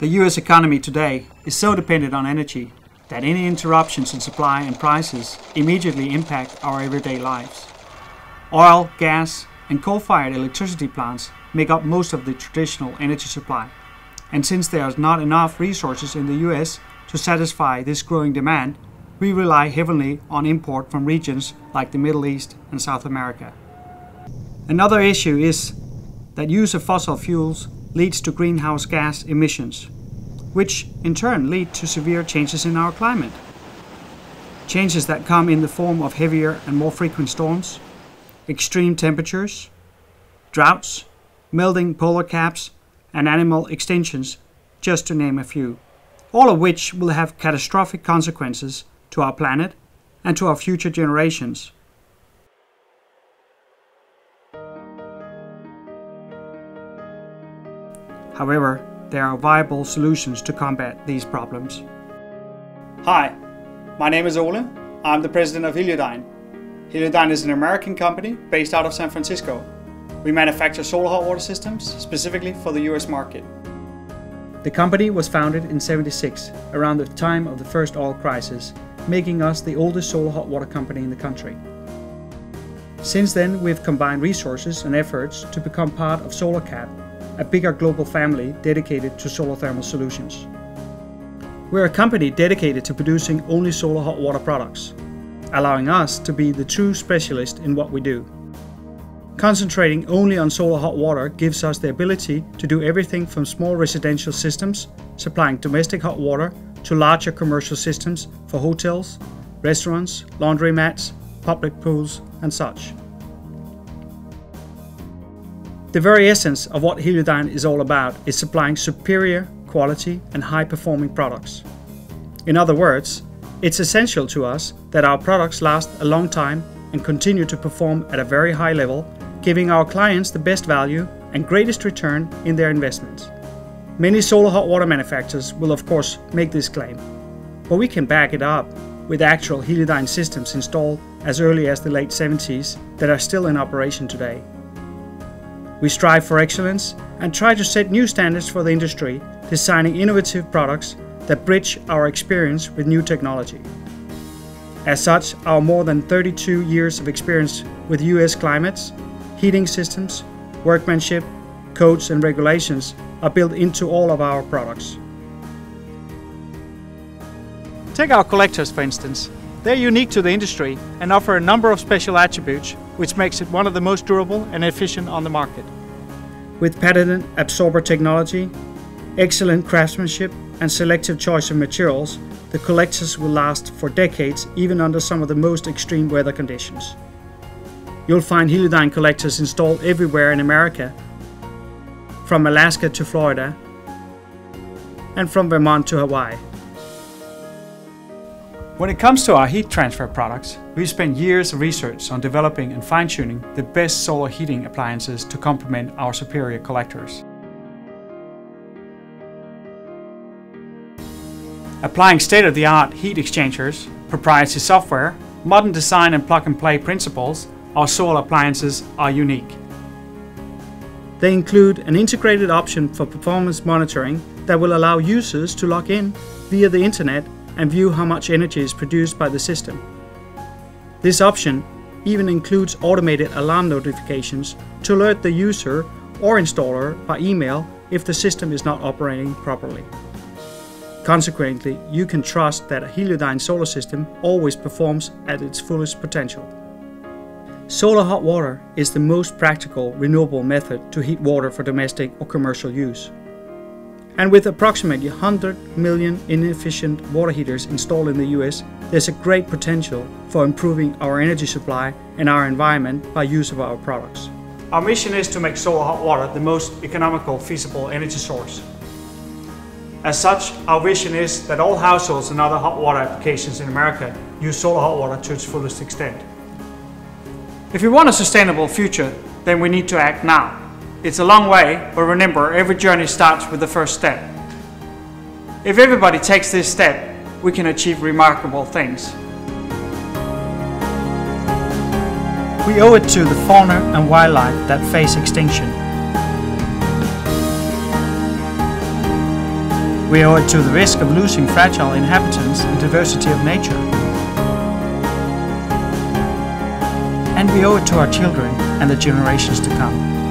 The US economy today is so dependent on energy that any interruptions in supply and prices immediately impact our everyday lives. Oil, gas, and coal fired electricity plants make up most of the traditional energy supply. And since there is not enough resources in the US to satisfy this growing demand, we rely heavily on import from regions like the Middle East and South America. Another issue is that use of fossil fuels leads to greenhouse gas emissions, which in turn lead to severe changes in our climate. Changes that come in the form of heavier and more frequent storms, extreme temperatures, droughts, melting polar caps, and animal extinctions, just to name a few, all of which will have catastrophic consequences to our planet and to our future generations. However, there are viable solutions to combat these problems. Hi, my name is Ole. I'm the president of Heliodyne. Heliodyne is an American company based out of San Francisco. We manufacture solar hot water systems specifically for the US market. The company was founded in 76, around the time of the first oil crisis, making us the oldest solar hot water company in the country. Since then, we've combined resources and efforts to become part of SolarCap, a bigger global family dedicated to solar thermal solutions. We're a company dedicated to producing only solar hot water products, allowing us to be the true specialist in what we do. Concentrating only on solar hot water gives us the ability to do everything from small residential systems, supplying domestic hot water, to larger commercial systems for hotels, restaurants, laundromats, public pools, and such. The very essence of what Heliodyne is all about is supplying superior quality and high performing products. In other words, it's essential to us that our products last a long time and continue to perform at a very high level giving our clients the best value and greatest return in their investments. Many solar hot water manufacturers will of course make this claim, but we can back it up with actual Heliodyne systems installed as early as the late 70s that are still in operation today. We strive for excellence and try to set new standards for the industry, designing innovative products that bridge our experience with new technology. As such, our more than 32 years of experience with US climates heating systems, workmanship, codes and regulations are built into all of our products. Take our collectors for instance. They're unique to the industry and offer a number of special attributes which makes it one of the most durable and efficient on the market. With patented absorber technology, excellent craftsmanship and selective choice of materials, the collectors will last for decades even under some of the most extreme weather conditions. You'll find Heliodyne collectors installed everywhere in America, from Alaska to Florida, and from Vermont to Hawaii. When it comes to our heat transfer products, we've spent years of research on developing and fine-tuning the best solar heating appliances to complement our superior collectors. Applying state-of-the-art heat exchangers, proprietary software, modern design and plug-and-play principles, our solar appliances are unique. They include an integrated option for performance monitoring that will allow users to log in via the internet and view how much energy is produced by the system. This option even includes automated alarm notifications to alert the user or installer by email if the system is not operating properly. Consequently, you can trust that a Heliodyne solar system always performs at its fullest potential. Solar hot water is the most practical renewable method to heat water for domestic or commercial use. And with approximately 100 million inefficient water heaters installed in the US, there's a great potential for improving our energy supply and our environment by use of our products. Our mission is to make solar hot water the most economical feasible energy source. As such, our vision is that all households and other hot water applications in America use solar hot water to its fullest extent. If we want a sustainable future, then we need to act now. It's a long way, but remember, every journey starts with the first step. If everybody takes this step, we can achieve remarkable things. We owe it to the fauna and wildlife that face extinction. We owe it to the risk of losing fragile inhabitants and diversity of nature. And we owe it to our children and the generations to come.